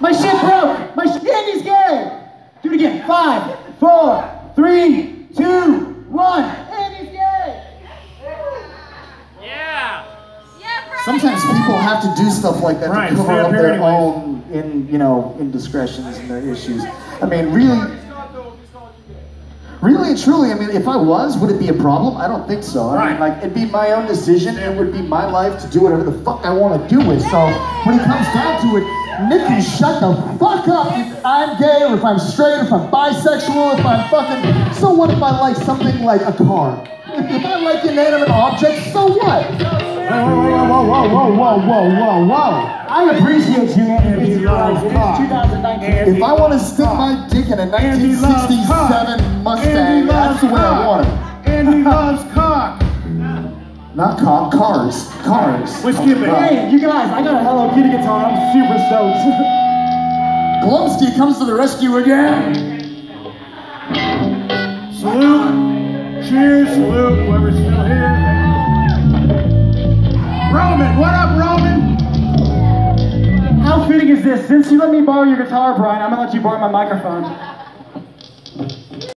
My shit broke. My shit. Andy's gay. Do it again. Five, four, three, two, one. Andy's gay. Yeah. Yeah. Sometimes people have to do stuff like that Right, to cover stay up up their anyways. own, in you know, indiscretions and their issues. I mean, really, really and truly. I mean, if I was, would it be a problem? I don't think so. I mean, like, it'd be my own decision. And it would be my life to do whatever the fuck I want to do with. So when it comes down to it, Nick can shut the fuck up if I'm gay or if I'm straight or if I'm bisexual, if I'm fucking. So what if I like something like a car? If I like inanimate objects, so what? whoa, whoa, whoa, whoa, whoa, whoa. I appreciate you, Andy, Love's car. If I want to stick my dick in a 1967 Mustang, that's the way I want it. Andy Love's cock. Not cock, cars. Cars. Which give? Hey, you guys, I got a Hello Kitty guitar. I'm super stoked. Glumsky comes to the rescue again. Salute. Cheers, salute, whoever's still here. Is this? Since you let me borrow your guitar, Brian, I'm gonna let you borrow my microphone.